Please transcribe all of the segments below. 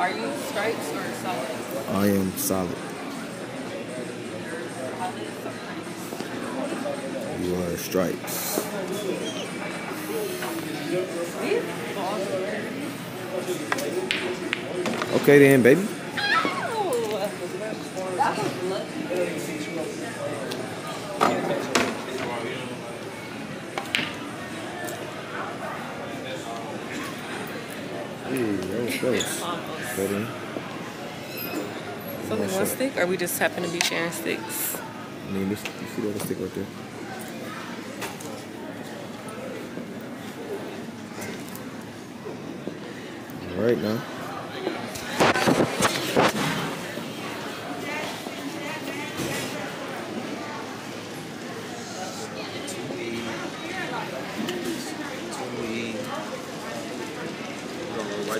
Are you stripes or solid? I am solid. You are stripes. Okay then, baby. Ooh, that was close. Put in. So one stick, or we just happen to be sharing sticks? I mean, this, you see that little stick right there? All right now.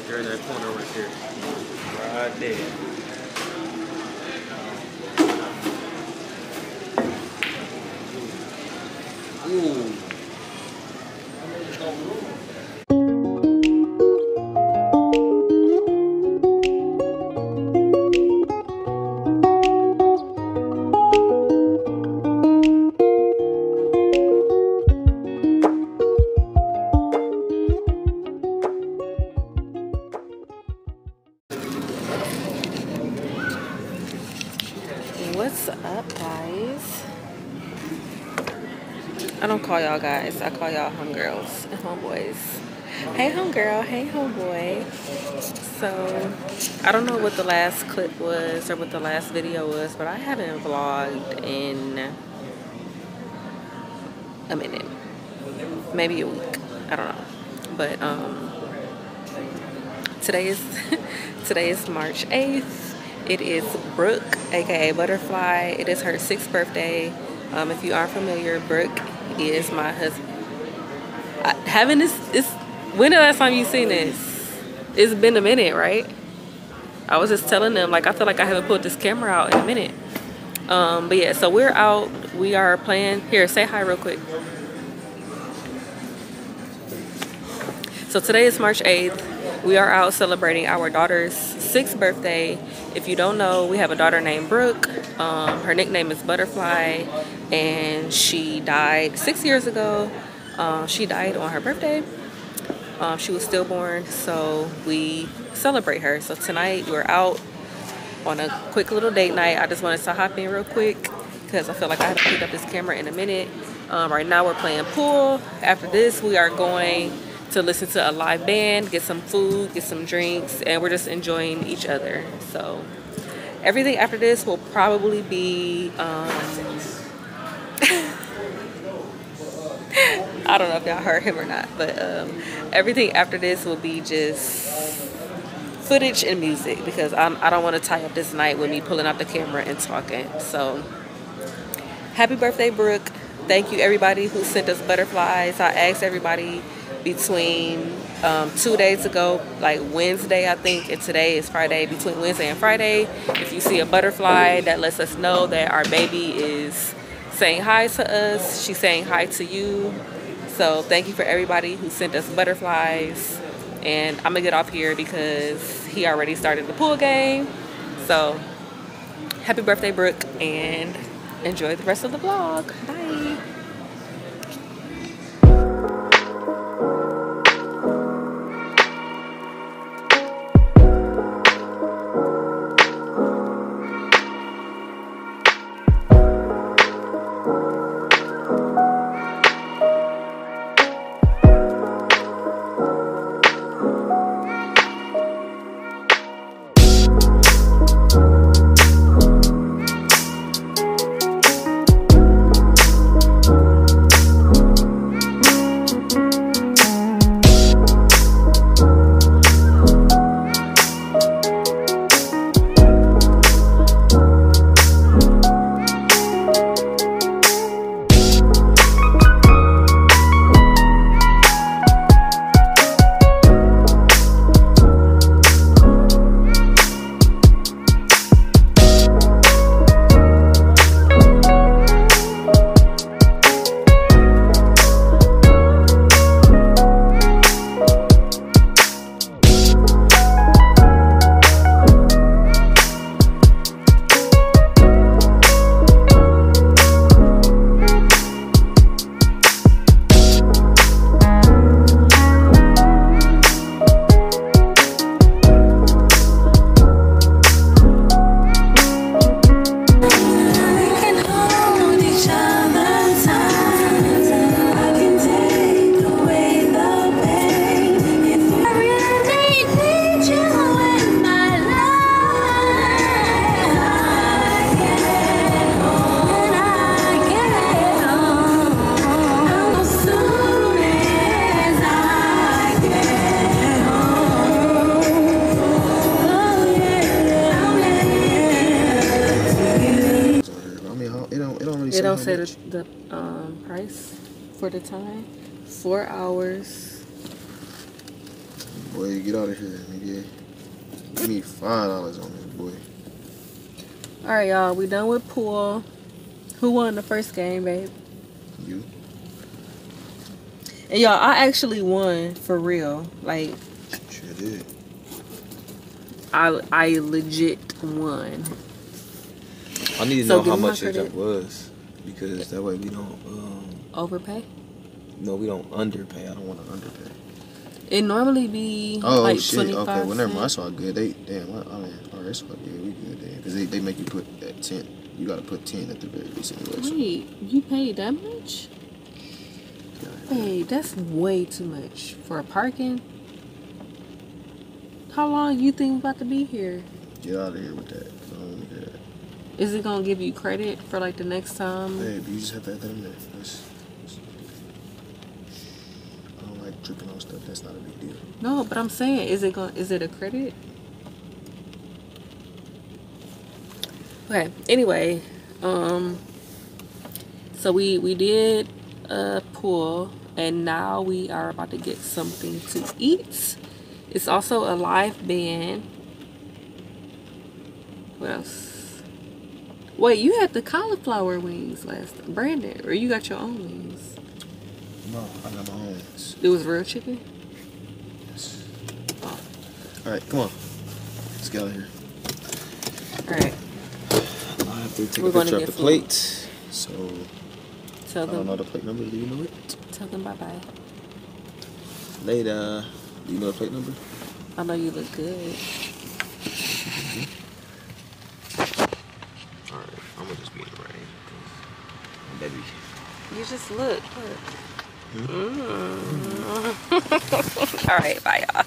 Right there in that corner right here. Right there. Ooh. I don't call y'all guys. I call y'all homegirls and homeboys. Hey, homegirl. Hey, homeboy. So, I don't know what the last clip was or what the last video was, but I haven't vlogged in a minute. Maybe a week. I don't know. But, um, today is today is March 8th. It is Brooke, aka Butterfly. It is her sixth birthday. Um, if you aren't familiar, Brooke is my husband. I, having this, this, when the last time you seen this? It's been a minute, right? I was just telling them, like, I feel like I haven't put this camera out in a minute. Um, but yeah, so we're out. We are playing. Here, say hi real quick. So today is March 8th. We are out celebrating our daughter's sixth birthday. If you don't know, we have a daughter named Brooke. Um, her nickname is Butterfly, and she died six years ago. Uh, she died on her birthday. Um, she was stillborn, so we celebrate her. So tonight we're out on a quick little date night. I just wanted to hop in real quick because I feel like I have to pick up this camera in a minute. Um, right now we're playing pool. After this, we are going to listen to a live band, get some food, get some drinks, and we're just enjoying each other. So everything after this will probably be um, I don't know if y'all heard him or not, but um, everything after this will be just footage and music because I'm, I don't want to tie up this night with me pulling out the camera and talking. So happy birthday, Brooke. Thank you everybody who sent us butterflies. I asked everybody between um, two days ago, like Wednesday, I think, and today is Friday. Between Wednesday and Friday, if you see a butterfly, that lets us know that our baby is saying hi to us. She's saying hi to you. So thank you for everybody who sent us butterflies. And I'm gonna get off here because he already started the pool game. So happy birthday, Brooke, and enjoy the rest of the vlog. Bye. Don't say how the, the um, price for the time. Four hours. Boy, get out of here, nigga. Give me five dollars on this, boy. All right, y'all. We done with pool. Who won the first game, babe? You? And y'all, I actually won for real. Like Sure did. I I legit won. I need to So know how much it credit. was because that way we don't. Um, Overpay. no, we don't underpay. I don't want to underpay. It normally be Oh like shit! twenty Okay, five. well never mind. That's all good. They damn. I, I mean, all right, that's all good. We good then because they, they make you put that ten. You gotta put ten at the very least anyway. So, Wait, you paid that much? yeah. Hey, that's way too much for a parking. How long you think we about to be here? Get out of here with that. 'cause I don't want to hear that. Is it gonna give you credit for like the next time? Babe, you just have to have that in there. That's, that's, I don't like tripping on stuff. That's not a big deal. No, but I'm saying, is it going? to Is it a credit? Okay. Anyway, um, so we we did a pool, and now we are about to get something to eat. It's also a live band. What else? Wait, you had the cauliflower wings last Brandon, or you got your own wings? No, I got my own. wings. It was real chicken. All right, come on. Let's get out of here. All right. I have to take We're a picture of the food. plate. So Tell them. I don't know the plate number. Do you know it? Tell them bye bye. Later. Do you know the plate number? I know you look good. All right, I'm gonna just be in the rain. Baby. You just look. look. Mm. All right, bye y'all.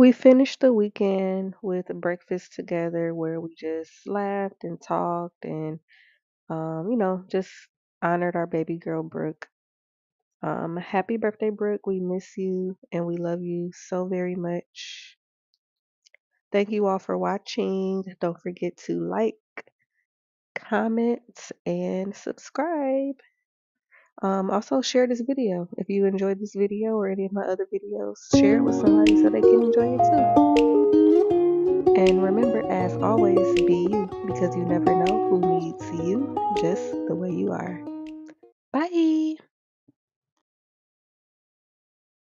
We finished the weekend with breakfast together where we just laughed and talked and, um, you know, just honored our baby girl, Brooke. Um, happy birthday, Brooke. We miss you and we love you so very much. Thank you all for watching. Don't forget to like, comment, and subscribe. Um, also, share this video. If you enjoyed this video or any of my other videos, share it with somebody so they can enjoy it too. And remember, as always, be you because you never know who needs you just the way you are. Bye.